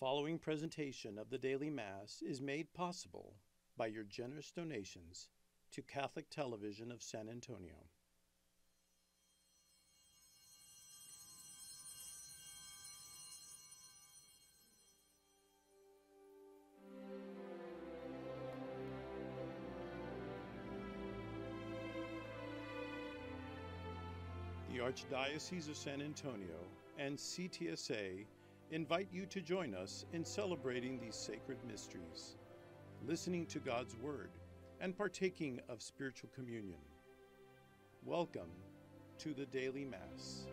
following presentation of the daily Mass is made possible by your generous donations to Catholic Television of San Antonio. The Archdiocese of San Antonio and CTSA invite you to join us in celebrating these sacred mysteries, listening to God's Word, and partaking of spiritual communion. Welcome to the Daily Mass.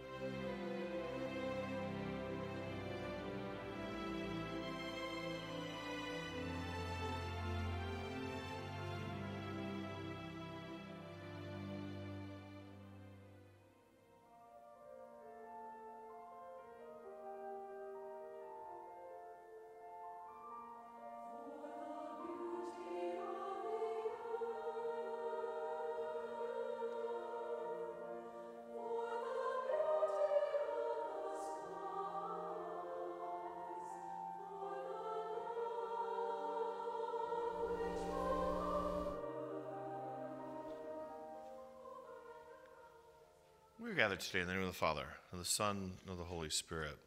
We are gathered today in the name of the Father, and the Son, and of the Holy Spirit.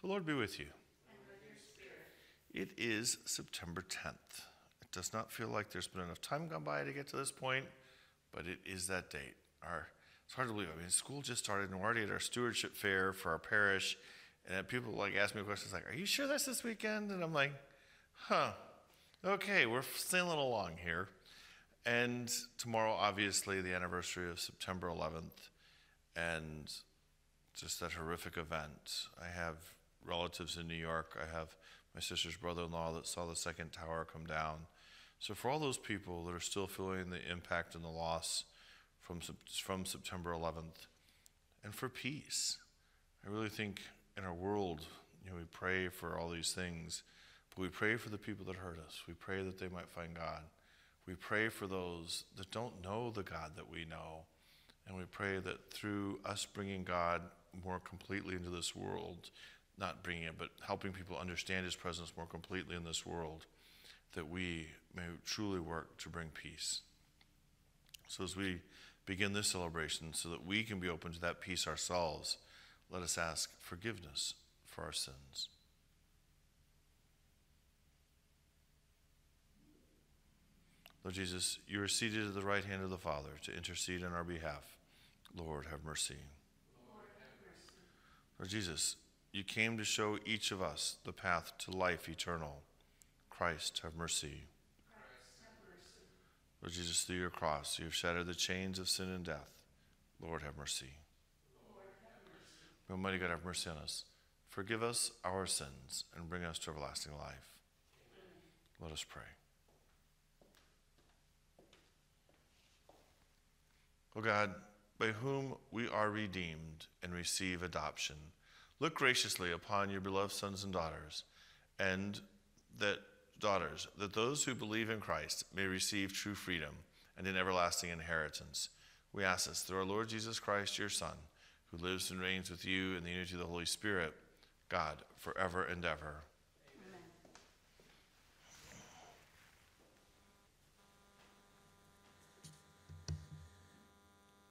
The Lord be with you. It is September 10th. It does not feel like there's been enough time gone by to get to this point, but it is that date. Our, it's hard to believe. I mean, school just started, and we're already at our stewardship fair for our parish. And people like ask me questions like, "Are you sure that's this weekend?" And I'm like, "Huh, okay, we're sailing along here." And tomorrow, obviously, the anniversary of September 11th and just that horrific event. I have relatives in New York. I have my sister's brother in law that saw the second tower come down. So, for all those people that are still feeling the impact and the loss from, from September 11th, and for peace, I really think in our world, you know, we pray for all these things, but we pray for the people that hurt us. We pray that they might find God. We pray for those that don't know the God that we know and we pray that through us bringing God more completely into this world, not bringing it, but helping people understand His presence more completely in this world, that we may truly work to bring peace. So as we begin this celebration, so that we can be open to that peace ourselves, let us ask forgiveness for our sins. Lord Jesus, you are seated at the right hand of the Father to intercede on our behalf. Lord, have mercy. Lord, have mercy. Lord Jesus, you came to show each of us the path to life eternal. Christ, have mercy. Lord Jesus, through your cross, you have shattered the chains of sin and death. Lord, have mercy. Lord, have mercy. Almighty God have mercy on us. Forgive us our sins and bring us to everlasting life. Let us pray. O God, by whom we are redeemed and receive adoption, look graciously upon your beloved sons and daughters, and that daughters, that those who believe in Christ may receive true freedom and an everlasting inheritance. We ask this through our Lord Jesus Christ, your Son, who lives and reigns with you in the unity of the Holy Spirit, God, forever and ever.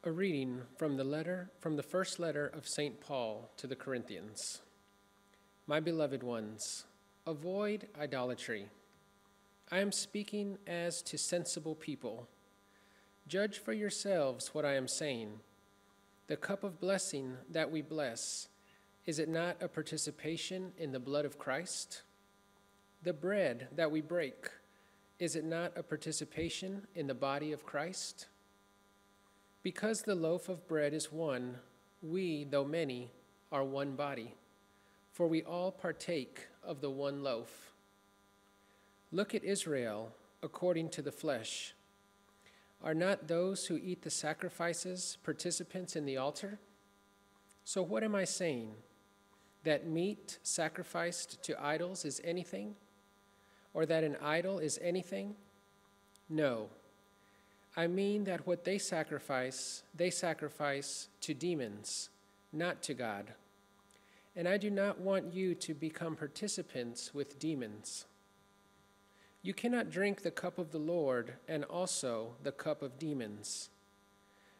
A reading from the letter from the first letter of St. Paul to the Corinthians. My beloved ones, avoid idolatry. I am speaking as to sensible people. Judge for yourselves what I am saying. The cup of blessing that we bless, is it not a participation in the blood of Christ? The bread that we break, is it not a participation in the body of Christ? Because the loaf of bread is one, we, though many, are one body, for we all partake of the one loaf. Look at Israel according to the flesh. Are not those who eat the sacrifices participants in the altar? So, what am I saying? That meat sacrificed to idols is anything? Or that an idol is anything? No. I mean that what they sacrifice, they sacrifice to demons, not to God. and I do not want you to become participants with demons. You cannot drink the cup of the Lord and also the cup of demons.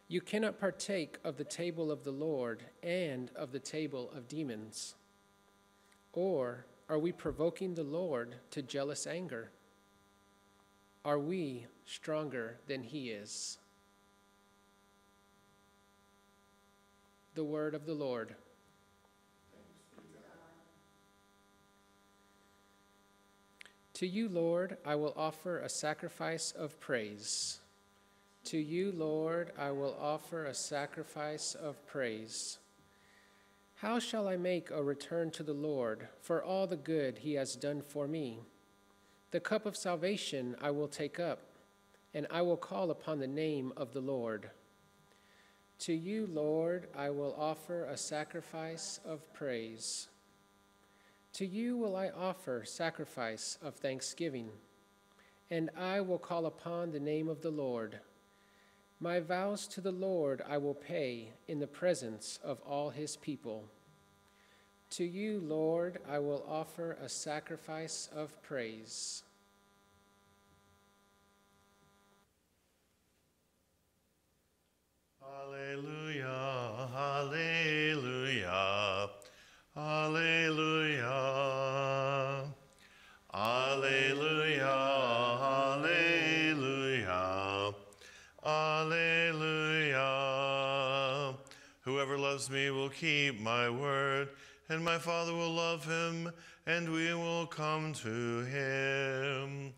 You cannot partake of the table of the Lord and of the table of demons. Or are we provoking the Lord to jealous anger? Are we stronger than he is? The word of the Lord. To you, Lord, I will offer a sacrifice of praise. To you, Lord, I will offer a sacrifice of praise. How shall I make a return to the Lord for all the good he has done for me? The cup of salvation I will take up, and I will call upon the name of the Lord. To you, Lord, I will offer a sacrifice of praise. To you will I offer sacrifice of thanksgiving, and I will call upon the name of the Lord. My vows to the Lord I will pay in the presence of all his people. To you, Lord, I will offer a sacrifice of praise. Hallelujah, hallelujah, hallelujah, hallelujah, hallelujah, hallelujah. Whoever loves me will keep my word, and my Father will love him, and we will come to him.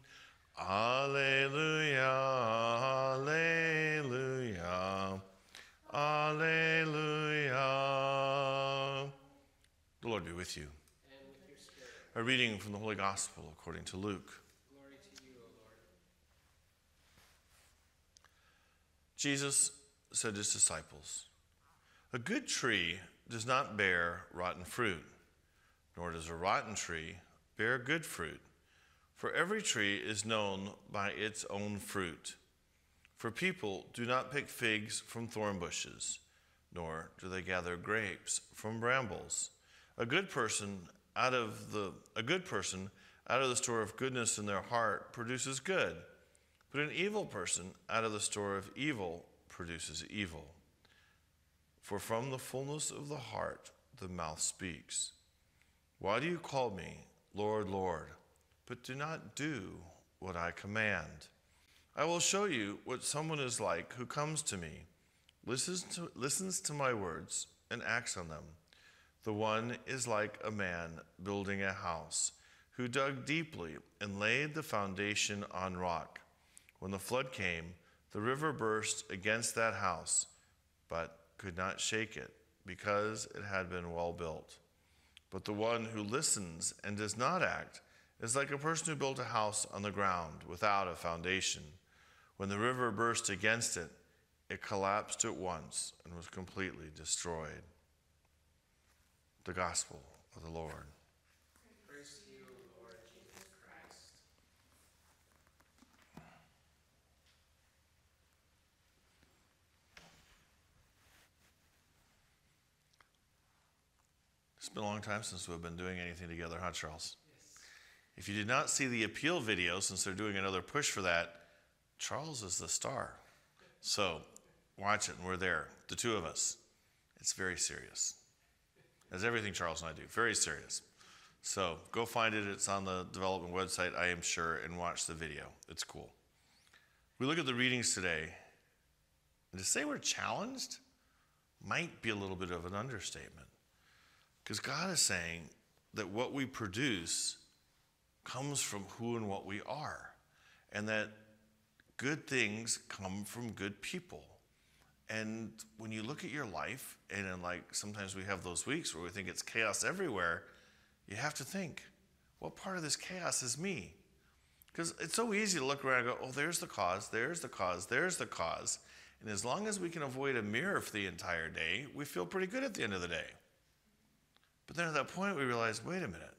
Alleluia, alleluia, alleluia. The Lord be with you. With A reading from the Holy Gospel according to Luke. Jesus said to his disciples, A good tree does not bear rotten fruit, nor does a rotten tree bear good fruit. For every tree is known by its own fruit. For people do not pick figs from thorn bushes, nor do they gather grapes from brambles. A good person out of the a good person out of the store of goodness in their heart produces good, but an evil person out of the store of evil produces evil. For from the fullness of the heart the mouth speaks. Why do you call me Lord, Lord? but do not do what I command. I will show you what someone is like who comes to me, listens to, listens to my words, and acts on them. The one is like a man building a house who dug deeply and laid the foundation on rock. When the flood came, the river burst against that house, but could not shake it because it had been well built. But the one who listens and does not act, is like a person who built a house on the ground without a foundation. When the river burst against it, it collapsed at once and was completely destroyed. The Gospel of the Lord. Praise to you, Lord Jesus Christ. It's been a long time since we've been doing anything together, huh, Charles? If you did not see the appeal video, since they're doing another push for that, Charles is the star. So watch it, and we're there, the two of us. It's very serious. As everything Charles and I do, very serious. So go find it. It's on the development website, I am sure, and watch the video. It's cool. We look at the readings today, and to say we're challenged might be a little bit of an understatement. Because God is saying that what we produce comes from who and what we are, and that good things come from good people. And when you look at your life, and like sometimes we have those weeks where we think it's chaos everywhere, you have to think, what part of this chaos is me? Because it's so easy to look around and go, oh, there's the cause, there's the cause, there's the cause. And as long as we can avoid a mirror for the entire day, we feel pretty good at the end of the day. But then at that point, we realize, wait a minute,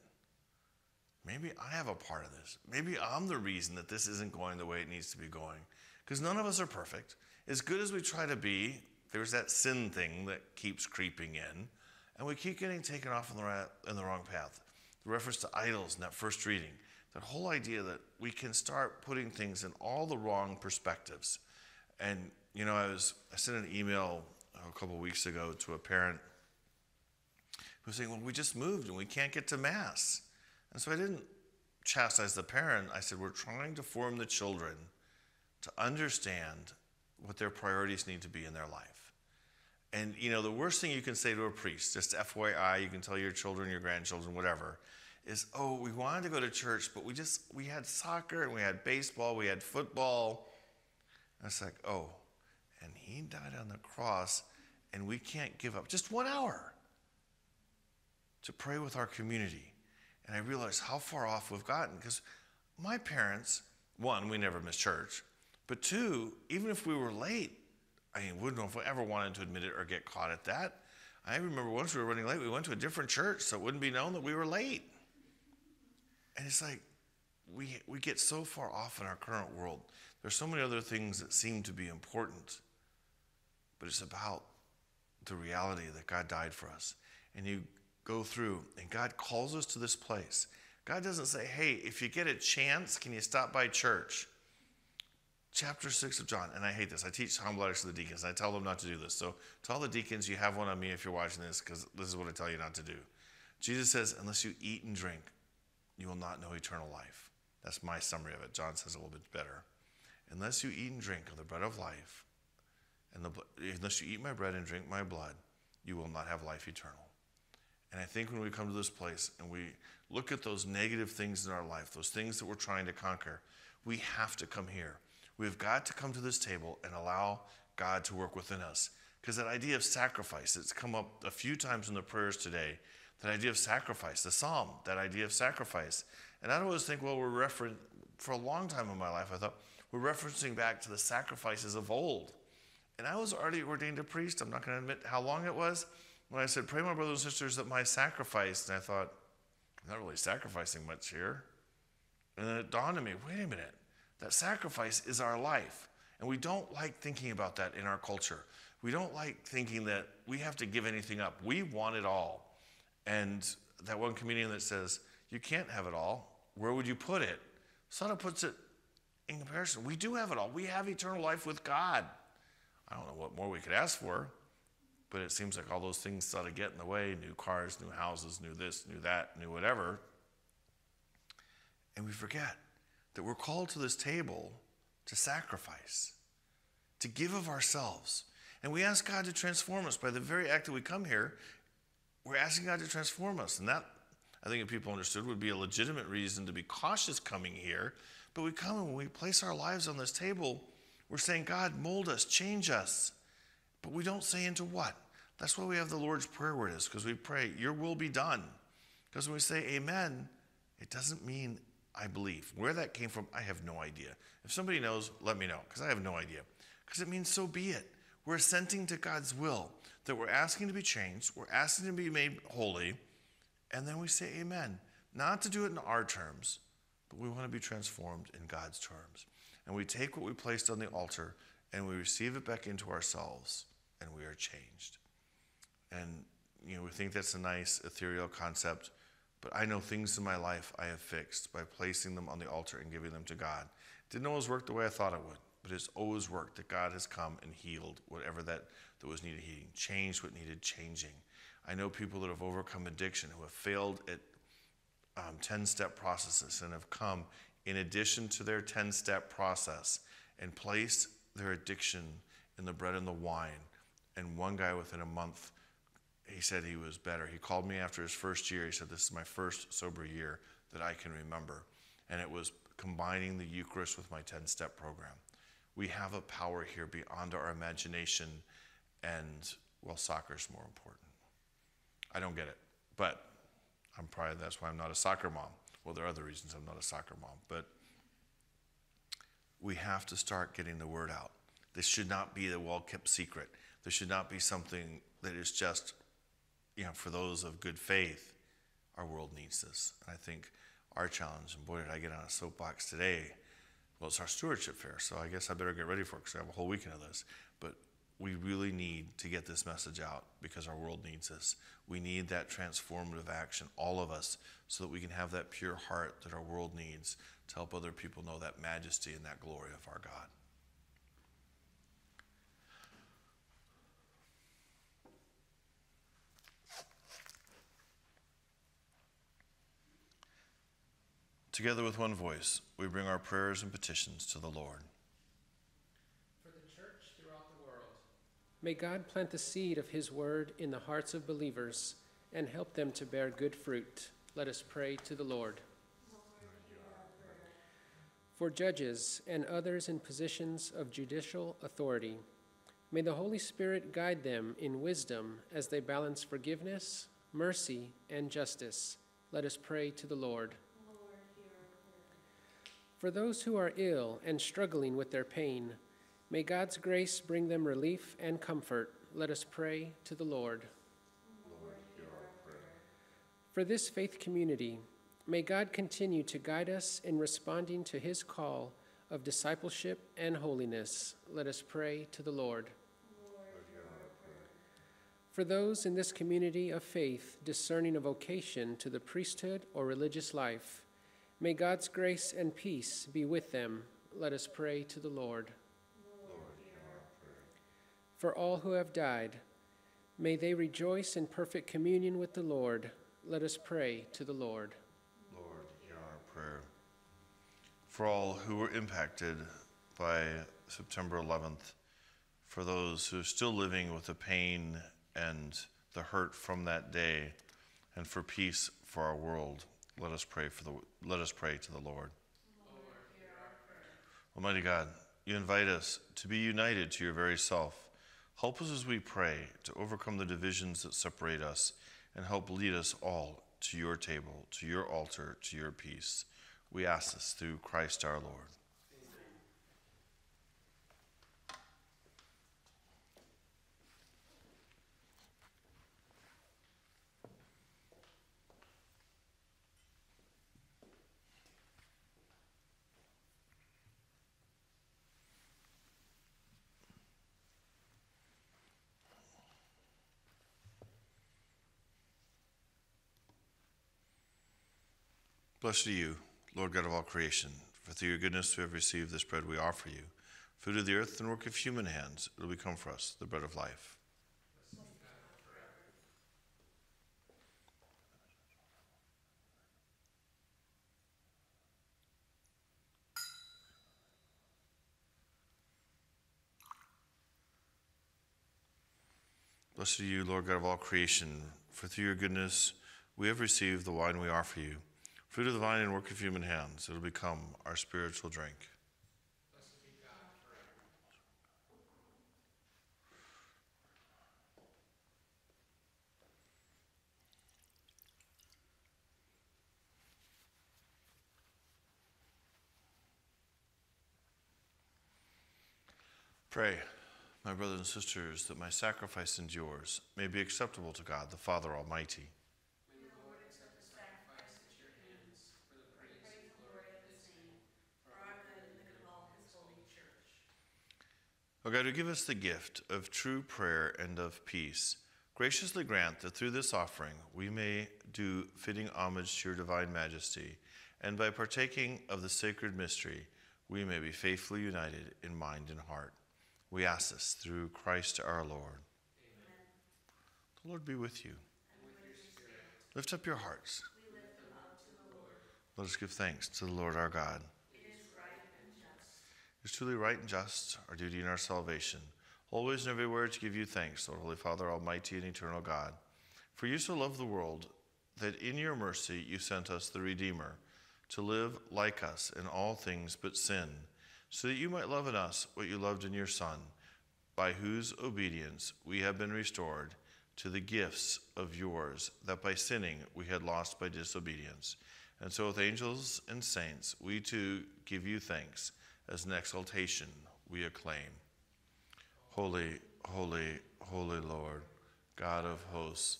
maybe I have a part of this. Maybe I'm the reason that this isn't going the way it needs to be going. Because none of us are perfect. As good as we try to be, there's that sin thing that keeps creeping in. And we keep getting taken off in the, ra- in the wrong path. The reference to idols in that first reading, that whole idea that we can start putting things in all the wrong perspectives. And, you know, I was, I sent an email a couple weeks ago to a parent who saying, well, we just moved and we can't get to Mass. And so I didn't chastise the parent. I said, we're trying to form the children to understand what their priorities need to be in their life. And you know, the worst thing you can say to a priest, just FYI, you can tell your children, your grandchildren, whatever, is, "Oh, we wanted to go to church, but we just we had soccer and we had baseball, we had football." And it's like, "Oh, and he died on the cross, and we can't give up just one hour to pray with our community." And I realized how far off we've gotten because my parents, one, we never missed church, but two, even if we were late, I mean, wouldn't know if we ever wanted to admit it or get caught at that. I remember once we were running late, we went to a different church so it wouldn't be known that we were late. And it's like we, we get so far off in our current world. There's so many other things that seem to be important, but it's about the reality that God died for us. And you go through, and God calls us to this place. God doesn't say, hey, if you get a chance, can you stop by church? chapter 6 of John, and I hate this. I teach homiletics to the deacons, and I tell them not to do this. So tell the deacons, you have one on me if you're watching this, because this is what I tell you not to do. Jesus says, unless you eat and drink, you will not know eternal life. That's my summary of it. John says a little bit better. Unless you eat and drink of the bread of life, and the, unless you eat my bread and drink my blood, you will not have life eternal. And I think when we come to this place and we look at those negative things in our life, those things that we're trying to conquer, we have to come here. We've got to come to this table and allow God to work within us. Because that idea of sacrifice, it's come up a few times in the prayers today. That idea of sacrifice, the psalm, that idea of sacrifice. And I always think, well, we're referring, for a long time in my life, I thought, we're referencing back to the sacrifices of old. And I was already ordained a priest. I'm not going to admit how long it was. When I said, pray, my brothers and sisters, that my sacrifice, and I thought, I'm not really sacrificing much here. And then it dawned on me, wait a minute. That sacrifice is our life. And we don't like thinking about that in our culture. We don't like thinking that we have to give anything up. We want it all. And that one comedian that says, You can't have it all, where would you put it? Sana puts it in comparison. We do have it all. We have eternal life with God. I don't know what more we could ask for, but it seems like all those things sort of get in the way new cars, new houses, new this, new that, new whatever. And we forget that we're called to this table to sacrifice, to give of ourselves. And we ask God to transform us by the very act that we come here. We're asking God to transform us. And that, I think, if people understood, would be a legitimate reason to be cautious coming here. But we come and we place our lives on this table, we're saying, God, mold us, change us. But we don't say into what. That's why we have the Lord's Prayer word is, because we pray, Your will be done. Because when we say amen, it doesn't mean I believe. Where that came from, I have no idea. If somebody knows, let me know, because I have no idea. Because it means so be it. We're assenting to God's will, that we're asking to be changed, we're asking to be made holy, and then we say amen. Not to do it in our terms, but we want to be transformed in God's terms. And we take what we placed on the altar and we receive it back into ourselves, and we are changed. And, you know, we think that's a nice ethereal concept but I know things in my life I have fixed by placing them on the altar and giving them to God. It Didn't always work the way I thought it would, but it's always worked that God has come and healed whatever that, that was needed healing, changed what needed changing. I know people that have overcome addiction who have failed at 10 um, step processes and have come in addition to their 10 step process and placed their addiction in the bread and the wine. And one guy within a month he said he was better. He called me after his first year. He said, This is my first sober year that I can remember. And it was combining the Eucharist with my 10 step program. We have a power here beyond our imagination, and, well, soccer is more important. I don't get it, but I'm probably that's why I'm not a soccer mom. Well, there are other reasons I'm not a soccer mom, but we have to start getting the word out. This should not be a well kept secret. This should not be something that is just you know, for those of good faith, our world needs this. And I think our challenge, and boy, did I get on a soapbox today. Well, it's our stewardship fair, so I guess I better get ready for it because I have a whole weekend of this. But we really need to get this message out because our world needs us. We need that transformative action, all of us, so that we can have that pure heart that our world needs to help other people know that majesty and that glory of our God. Together with one voice, we bring our prayers and petitions to the Lord. For the church throughout the world. May God plant the seed of his word in the hearts of believers and help them to bear good fruit. Let us pray to the Lord. For judges and others in positions of judicial authority, may the Holy Spirit guide them in wisdom as they balance forgiveness, mercy, and justice. Let us pray to the Lord. For those who are ill and struggling with their pain, may God's grace bring them relief and comfort. Let us pray to the Lord. For this faith community, may God continue to guide us in responding to his call of discipleship and holiness. Let us pray to the Lord. For those in this community of faith discerning a vocation to the priesthood or religious life, May God's grace and peace be with them. Let us pray to the Lord. Lord For all who have died, may they rejoice in perfect communion with the Lord. Let us pray to the Lord. Lord, hear our prayer. For all who were impacted by September 11th, for those who are still living with the pain and the hurt from that day, and for peace for our world. Let us pray for the let us pray to the Lord. Lord Almighty God, you invite us to be united to your very self. Help us as we pray to overcome the divisions that separate us and help lead us all to your table, to your altar, to your peace. We ask this through Christ our Lord. Blessed are you, Lord God of all creation, for through your goodness we have received this bread we offer you, food of the earth and work of human hands. It will become for us the bread of life. Blessed are you, Lord God of all creation, for through your goodness we have received the wine we offer you Fruit of the vine and work of human hands, it'll become our spiritual drink. Pray, my brothers and sisters, that my sacrifice and yours may be acceptable to God, the Father Almighty. O God, who give us the gift of true prayer and of peace, graciously grant that through this offering we may do fitting homage to your divine majesty, and by partaking of the sacred mystery, we may be faithfully united in mind and heart. We ask this through Christ our Lord. Amen. The Lord be with you. With Lift up your hearts. Let us give thanks to the Lord our God. Is truly right and just, our duty and our salvation, always and everywhere to give you thanks, Lord, Holy Father, Almighty and eternal God. For you so loved the world that in your mercy you sent us the Redeemer, to live like us in all things but sin, so that you might love in us what you loved in your Son, by whose obedience we have been restored to the gifts of yours that by sinning we had lost by disobedience. And so, with angels and saints, we too give you thanks as an exaltation we acclaim. Holy, holy, holy Lord, God of hosts,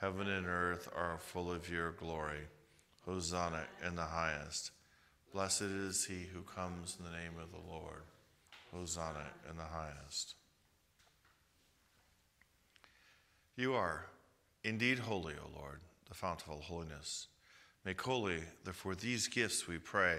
heaven and earth are full of your glory. Hosanna in the highest. Blessed is he who comes in the name of the Lord. Hosanna in the highest. You are indeed holy, O Lord, the fount of all holiness. Make holy, therefore, these gifts, we pray,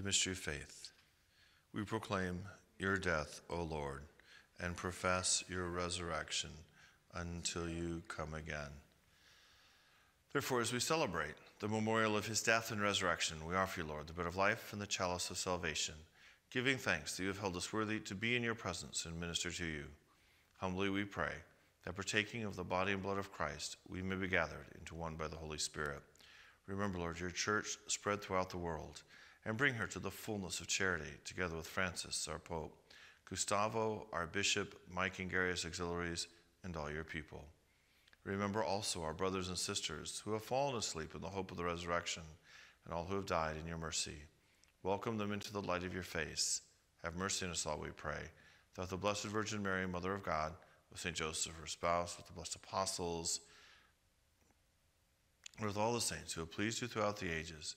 The mystery of faith. We proclaim your death, O Lord, and profess your resurrection until you come again. Therefore, as we celebrate the memorial of his death and resurrection, we offer you, Lord, the bread of life and the chalice of salvation, giving thanks that you have held us worthy to be in your presence and minister to you. Humbly we pray that partaking of the body and blood of Christ, we may be gathered into one by the Holy Spirit. Remember, Lord, your church spread throughout the world and bring her to the fullness of charity, together with Francis, our Pope, Gustavo, our Bishop, Mike and Gary, our auxiliaries, and all your people. Remember also our brothers and sisters who have fallen asleep in the hope of the resurrection, and all who have died in your mercy. Welcome them into the light of your face. Have mercy on us all, we pray, that the Blessed Virgin Mary, Mother of God, with St. Joseph, her spouse, with the blessed apostles, and with all the saints who have pleased you throughout the ages,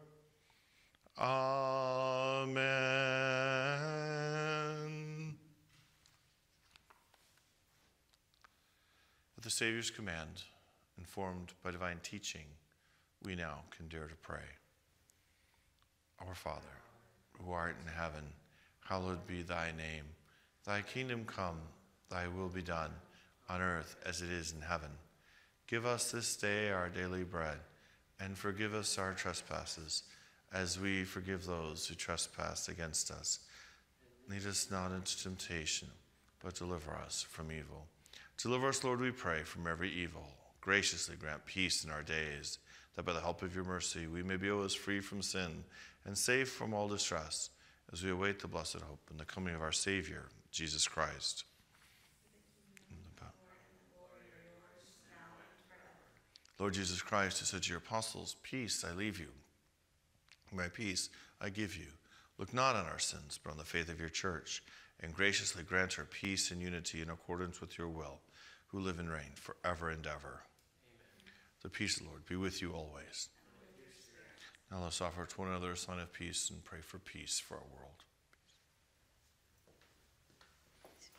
Amen. At the Savior's command, informed by divine teaching, we now can dare to pray. Our Father, who art in heaven, hallowed be thy name. Thy kingdom come, thy will be done, on earth as it is in heaven. Give us this day our daily bread, and forgive us our trespasses as we forgive those who trespass against us. Lead us not into temptation, but deliver us from evil. Deliver us, Lord, we pray, from every evil. Graciously grant peace in our days, that by the help of your mercy we may be always free from sin and safe from all distress, as we await the blessed hope and the coming of our Savior, Jesus Christ. Lord Jesus Christ, who said to your apostles, Peace I leave you. My peace I give you. Look not on our sins, but on the faith of your church, and graciously grant her peace and unity in accordance with your will, who live and reign forever and ever. Amen. The peace of the Lord be with you always. Now let's offer to one another a sign of peace and pray for peace for our world.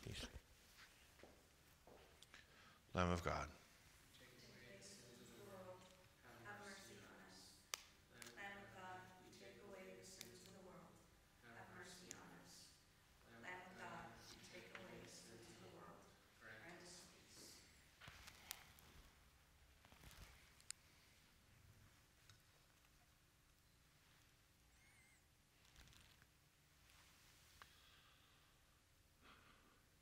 Peace. Lamb of God.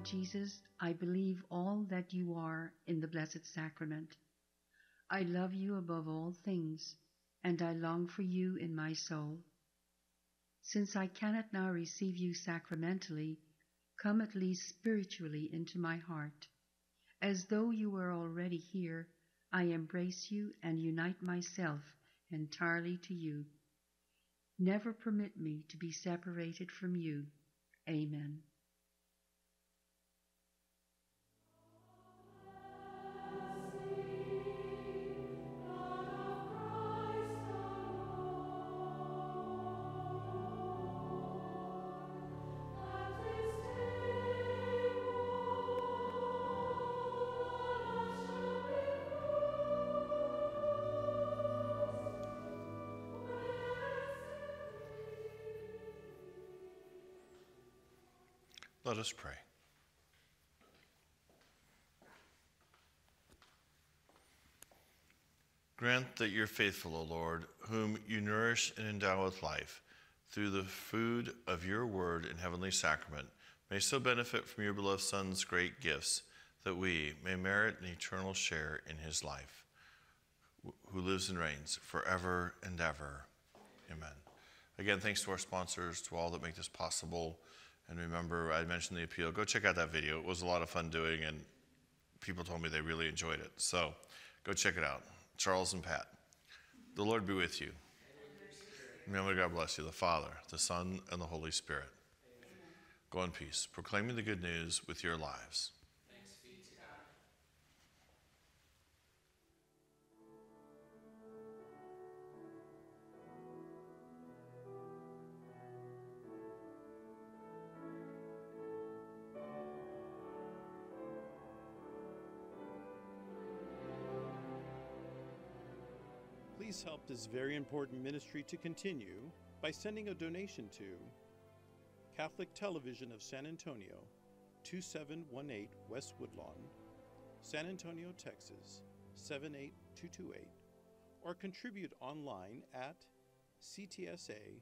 My Jesus, I believe all that you are in the Blessed Sacrament. I love you above all things, and I long for you in my soul. Since I cannot now receive you sacramentally, come at least spiritually into my heart. As though you were already here, I embrace you and unite myself entirely to you. Never permit me to be separated from you. Amen. Let us pray. Grant that your faithful, O Lord, whom you nourish and endow with life through the food of your word and heavenly sacrament, may so benefit from your beloved Son's great gifts that we may merit an eternal share in his life, who lives and reigns forever and ever. Amen. Again, thanks to our sponsors, to all that make this possible. And remember, I mentioned the appeal. Go check out that video. It was a lot of fun doing, and people told me they really enjoyed it. So go check it out. Charles and Pat. The Lord be with you. Remember, God bless you, the Father, the Son, and the Holy Spirit. Go in peace, proclaiming the good news with your lives. Please help this very important ministry to continue by sending a donation to Catholic Television of San Antonio, 2718 West Woodlawn, San Antonio, Texas 78228, or contribute online at ctsa.tv.